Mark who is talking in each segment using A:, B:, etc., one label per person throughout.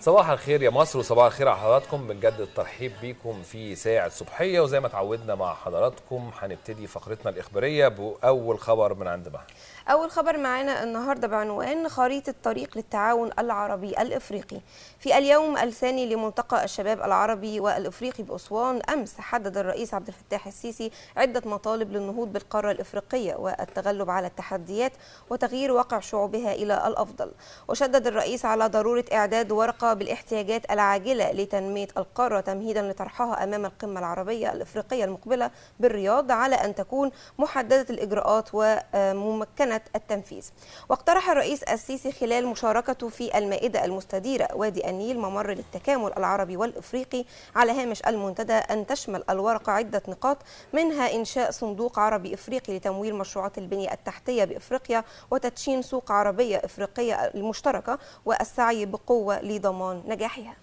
A: صباح الخير يا مصر وصباح الخير على حضراتكم. بنجدد الترحيب بيكم في ساعة صبحية وزي ما تعودنا مع حضراتكم هنبتدي فقرتنا الإخبارية بأول خبر من عند مها
B: أول خبر معانا النهاردة بعنوان خريطة طريق للتعاون العربي الإفريقي. في اليوم الثاني لملتقى الشباب العربي والإفريقي بأسوان أمس حدد الرئيس عبد الفتاح السيسي عدة مطالب للنهوض بالقارة الإفريقية والتغلب على التحديات وتغيير واقع شعوبها إلى الأفضل. وشدد الرئيس على ضرورة إعداد ورقة بالاحتياجات العاجلة لتنمية القارة تمهيدا لطرحها أمام القمة العربية الإفريقية المقبلة بالرياض على أن تكون محددة الإجراءات وممكنة التنفيذ. واقترح الرئيس السيسي خلال مشاركته في المائدة المستديرة وادي النيل ممر للتكامل العربي والإفريقي على هامش المنتدى أن تشمل الورقة عدة نقاط منها إنشاء صندوق عربي إفريقي لتمويل مشروعات البنية التحتية بإفريقيا وتدشين سوق عربية إفريقية المشتركة والسعي بقوة لضمان نجاحها.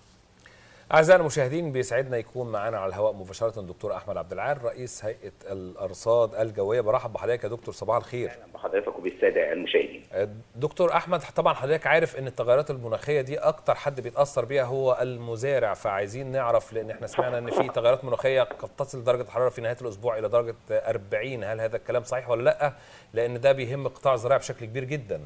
A: أعزائنا المشاهدين بيسعدنا يكون معانا على الهواء مباشرة الدكتور أحمد عبد العال رئيس هيئة الأرصاد الجوية. برحب بحضرتك يا دكتور صباح الخير.
C: أهلا بحضرتك وبالسادة المشاهدين.
A: دكتور أحمد طبعا حضرتك عارف أن التغيرات المناخية دي أكتر حد بيتأثر بيها هو المزارع فعايزين نعرف لأن إحنا سمعنا أن في تغيرات مناخية قد تصل درجة الحرارة في نهاية الأسبوع إلى درجة 40 هل هذا الكلام صحيح ولا لأ؟ لأن ده بيهم قطاع الزراعة بشكل كبير جدا.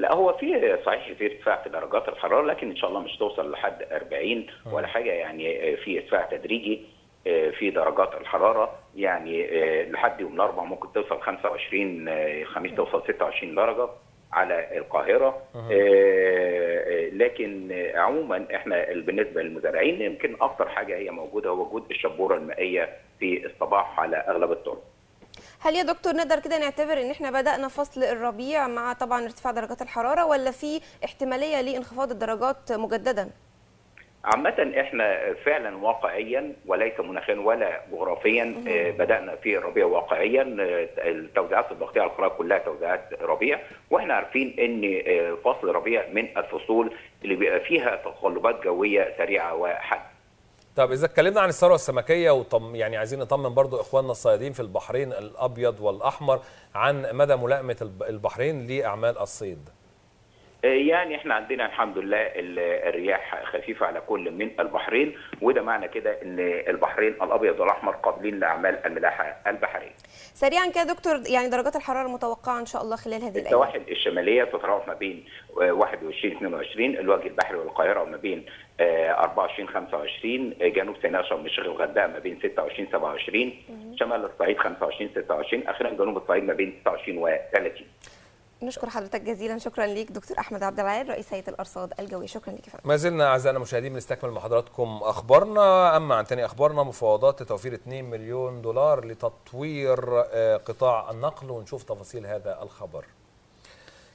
C: لا هو في صحيح في ارتفاع في درجات الحرارة لكن إن شاء الله مش توصل لحد 40 ولا حاجة يعني في ارتفاع تدريجي في درجات الحرارة يعني لحد يوم الأربعاء ممكن توصل 25 الخميس توصل 26 درجة على القاهرة لكن عموما إحنا بالنسبة للمزارعين يمكن أكثر حاجة هي موجودة هو وجود الشبورة المائية في الصباح على أغلب الطرق.
B: هل يا دكتور نقدر كده نعتبر إن إحنا بدأنا فصل الربيع مع طبعا ارتفاع درجات الحرارة ولا في احتمالية لإنخفاض الدرجات مجددا؟
C: عامة إحنا فعلا واقعيا وليس مناخيا ولا جغرافيا بدأنا في الربيع واقعيا التوزيعات الضغطية على القاره كلها توزيعات ربيع وإحنا عارفين إن فصل ربيع من الفصول اللي بيبقى فيها تقلبات جوية سريعة وحادة.
A: طب إذا اتكلمنا عن الثروة السمكية وطم يعني عايزين نطمن برضو إخواننا الصيادين في البحرين الأبيض والأحمر عن مدى ملائمة البحرين لأعمال الصيد.
C: يعني إحنا عندنا الحمد لله الرياح خفيفة على كل من البحرين وده معنى كده إن البحرين الأبيض والأحمر قابلين لأعمال الملاحة البحرية.
B: سريعا كده دكتور يعني درجات الحرارة المتوقعة إن شاء الله خلال هذه الأيام.
C: السواحل الشمالية تتراوح ما بين 21 22 الوجه البحري والقاهرة ما بين 24 25 جنوب سيناء شرم الشيخ الغردقة ما بين 26 27 شمال الصعيد 25 26 أخيرا جنوب الصعيد ما بين 29 و 30
B: نشكر حضرتك جزيلا. شكرا ليك دكتور أحمد عبد العال رئيس هيئة الأرصاد الجويه شكرا لك يا فندم.
A: ما زلنا أعزائنا المشاهدين بنستكمل مع حضراتكم أخبارنا. أما عن تاني أخبارنا مفاوضات لتوفير 2 مليون دولار لتطوير قطاع النقل ونشوف تفاصيل هذا الخبر.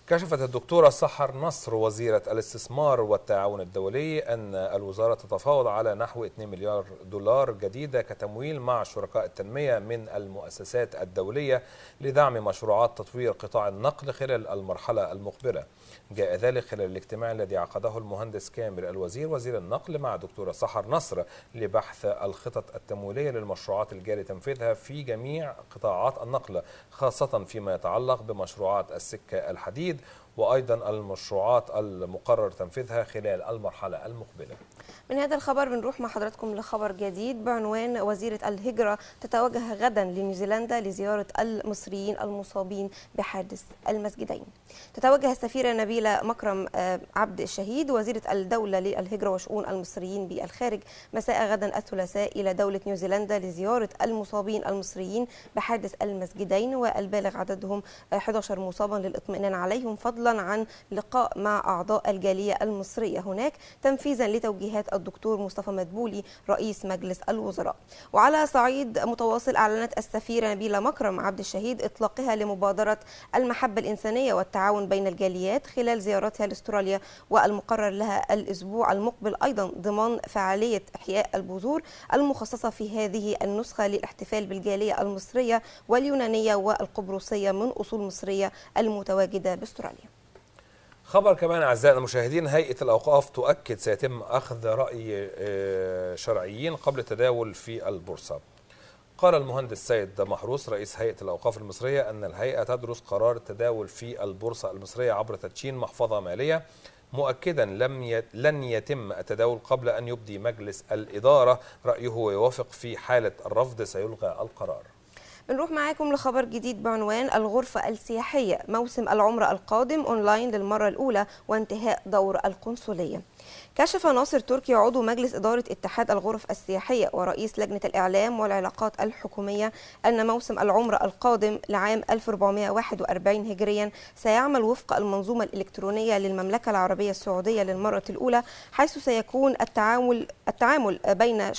A: كشفت الدكتورة سحر نصر وزيرة الاستثمار والتعاون الدولي أن الوزارة تتفاوض على نحو 2 مليار دولار جديدة كتمويل مع شركاء التنمية من المؤسسات الدولية لدعم مشروعات تطوير قطاع النقل خلال المرحلة المقبلة. جاء ذلك خلال الاجتماع الذي عقده المهندس كامل الوزير وزير النقل مع دكتورة سحر نصر لبحث الخطط التمويلية للمشروعات الجاري تنفيذها في جميع قطاعات النقل خاصة فيما يتعلق بمشروعات السكة الحديد الجديد وأيضا المشروعات المقرر تنفيذها خلال المرحلة المقبلة.
B: من هذا الخبر بنروح مع حضراتكم لخبر جديد بعنوان وزيرة الهجرة تتوجه غدا لنيوزيلندا لزيارة المصريين المصابين بحادث المسجدين. تتوجه السفيرة نبيلة مكرم عبد الشهيد وزيرة الدولة للهجرة وشؤون المصريين بالخارج مساء غدا الثلاثاء إلى دولة نيوزيلندا لزيارة المصابين المصريين بحادث المسجدين والبالغ عددهم 11 مصابا للاطمئنان عليهم فضلا فضلا عن لقاء مع أعضاء الجالية المصرية هناك تنفيذا لتوجيهات الدكتور مصطفى مدبولي رئيس مجلس الوزراء. وعلى صعيد متواصل أعلنت السفيرة نبيلة مكرم عبد الشهيد إطلاقها لمبادرة المحبة الإنسانية والتعاون بين الجاليات خلال زيارتها لأستراليا والمقرر لها الأسبوع المقبل أيضا ضمان فعالية إحياء البذور المخصصة في هذه النسخة للاحتفال بالجالية المصرية واليونانية والقبرصية من أصول مصرية المتواجدة بأستراليا.
A: خبر كمان أعزائنا المشاهدين هيئة الأوقاف تؤكد سيتم أخذ رأي شرعيين قبل التداول في البورصة. قال المهندس سيد محروس رئيس هيئة الأوقاف المصرية أن الهيئة تدرس قرار التداول في البورصة المصرية عبر تدشين محفظة مالية. مؤكدا لم يت لن يتم التداول قبل أن يبدي مجلس الإدارة. رأيه ويوافق في حالة الرفض سيلغى القرار.
B: بنروح معاكم لخبر جديد بعنوان الغرفة السياحية. موسم العمرة القادم أونلاين للمرة الأولى وانتهاء دور القنصلية. كشف ناصر تركي عضو مجلس إدارة اتحاد الغرف السياحية ورئيس لجنة الإعلام والعلاقات الحكومية أن موسم العمرة القادم لعام 1441 هجريا سيعمل وفق المنظومة الإلكترونية للمملكة العربية السعودية للمرة الأولى حيث سيكون التعامل التعامل بين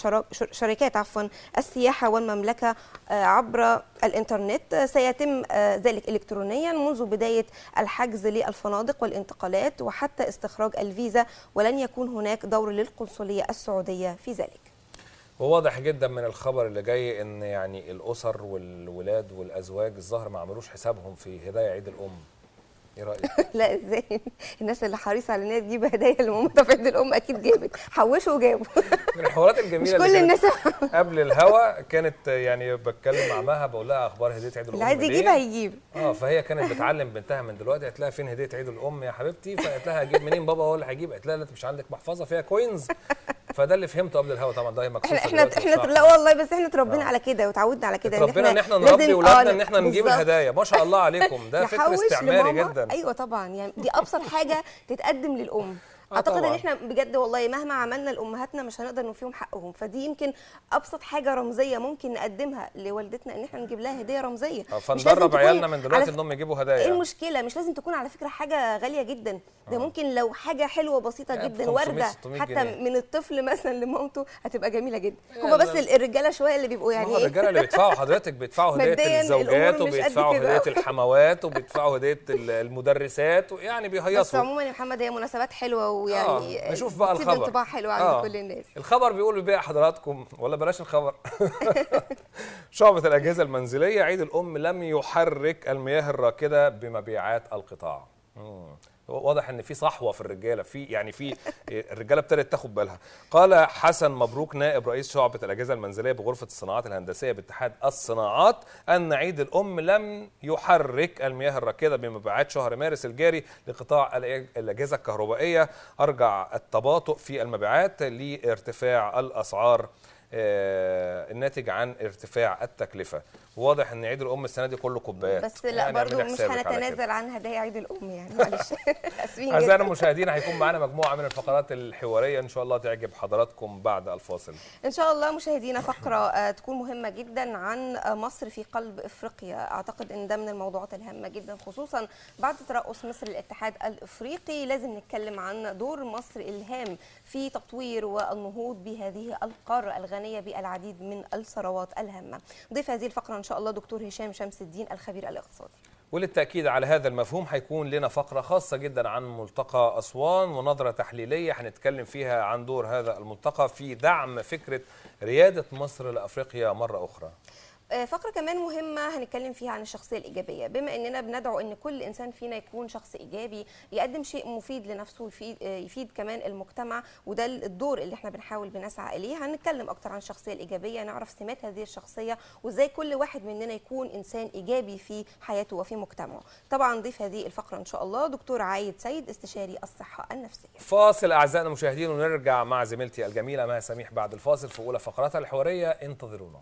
B: شركات عفوا السياحة والمملكة عبر الإنترنت. سيتم ذلك إلكترونيا منذ بداية الحجز للفنادق والانتقالات وحتى استخراج الفيزا ولن يكون هناك دور للقنصلية السعودية في ذلك.
A: وواضح جدا من الخبر اللي جاي إن يعني الأسر والولاد والأزواج الظاهر ما عملوش حسابهم في هدايا عيد الأم. إيه رأيك؟
B: لا إزاي؟ الناس اللي حريصة على إن هي تجيب هدايا لمامتها في عيد الأم أكيد جابت. حوشوا وجابوا.
A: من الحوارات الجميلة
B: مش كل الناس
A: قبل الهوا كانت يعني بتكلم مع مها بقول لها أخبار هدية عيد الأم
B: اللي عايز يجيب. هيجيب
A: آه فهي كانت بتعلم بنتها من دلوقتي قالت لها فين هدية عيد الأم يا حبيبتي؟ فقالت لها هجيب منين بابا؟ هو اللي هيجيب. قالت لها أنت مش عندك محفظة فيها كوينز فده اللي فهمته قبل الهوا طبعا ده هي مكسوفه
B: إحنا إحنا لا والله بس إحنا اتربينا على كده وتعودنا على كده
A: اتربينا إن إحنا نربي اولادنا إن إحنا نجيب الهدايا. ما شاء الله عليكم. ده فكر استعماري جدا.
B: أيوه طبعا يعني دي أبسط حاجة تتقدم للأم. أعتقد إن إحنا بجد والله مهما عملنا لأمهاتنا مش هنقدر نوفيهم حقهم. فدي يمكن أبسط حاجة رمزية ممكن نقدمها لوالدتنا إن إحنا نجيب لها هدية رمزية.
A: فندرب عيالنا من دلوقتي إنهم يجيبوا هدايا.
B: إيه المشكلة؟ مش لازم تكون على فكرة حاجة غالية جدا. ده ممكن لو حاجة حلوة بسيطة جدا ورده حتى جنيه. من الطفل مثلا لمامته هتبقى جميلة جدا. هما بس الرجالة شوية اللي بيبقوا يعني
A: إيه؟ الرجالة اللي بيدفعوا حضرتك بيدفعوا هدية الزوجات وبيدفعوا هدية الحموات وبيدفعوا هدية المدرسات يعني بيهيصوا.
B: بس عموما يا محمد هي مناسبات حلوة ويعني
A: آه. نشوف بقى الخبر
B: انطباع حلو عند آه. كل الناس
A: الخبر بيقول بيها حضراتكم ولا بلاش الخبر شعبة الأجهزة المنزلية عيد الأم لم يحرك المياه الراكدة بمبيعات القطاع مم. واضح إن في صحوة في الرجالة في يعني في الرجالة ابتدت تاخد بالها. قال حسن مبروك نائب رئيس شعبة الأجهزة المنزلية بغرفة الصناعات الهندسية باتحاد الصناعات أن عيد الأم لم يحرك المياه الراكدة بمبيعات شهر مارس الجاري لقطاع الأجهزة الكهربائية. أرجع التباطؤ في المبيعات لارتفاع الأسعار. الناتج عن ارتفاع التكلفة. واضح إن عيد الأم السنة دي كله كوبايات.
B: بس لا يعني برضه مش هنتنازل عن هدايا عيد الأم يعني معلش.
A: أعزائنا المشاهدين هيكون معانا مجموعة من الفقرات الحوارية. إن شاء الله تعجب حضراتكم بعد الفاصل.
B: إن شاء الله مشاهدينا فقرة تكون مهمة جدا عن مصر في قلب إفريقيا. أعتقد إن ده من الموضوعات الهامة جدا خصوصا بعد ترأس مصر للاتحاد الإفريقي. لازم نتكلم عن دور مصر إلهام في تطوير والنهوض بهذه القارة الغنية بالعديد من الثروات الهامة. ضيف هذه الفقرة إن شاء الله دكتور هشام شمس الدين الخبير الاقتصادي.
A: وللتأكيد على هذا المفهوم هيكون لنا فقرة خاصة جدا عن ملتقى أسوان ونظرة تحليلية هنتكلم فيها عن دور هذا الملتقى في دعم فكرة ريادة مصر لأفريقيا مرة أخرى.
B: فقرة كمان مهمة هنتكلم فيها عن الشخصية الإيجابية. بما إننا بندعو إن كل إنسان فينا يكون شخص إيجابي يقدم شيء مفيد لنفسه ويفيد يفيد كمان المجتمع وده الدور اللي إحنا بنحاول بنسعى إليه. هنتكلم أكتر عن الشخصية الإيجابية نعرف سمات هذه الشخصية وإزاي كل واحد مننا يكون إنسان إيجابي في حياته وفي مجتمعه. طبعا ضيف هذه الفقرة إن شاء الله. دكتور عايد سيد استشاري الصحة النفسية.
A: فاصل أعزائنا المشاهدين ونرجع مع زميلتي الجميلة مها سميح بعد الفاصل في أولى فقراتها الحوارية انتظرونا.